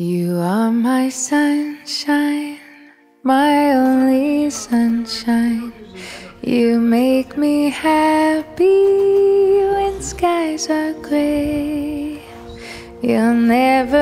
You are my sunshine, my only sunshine. You make me happy when skies are gray. You'll never